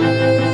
you.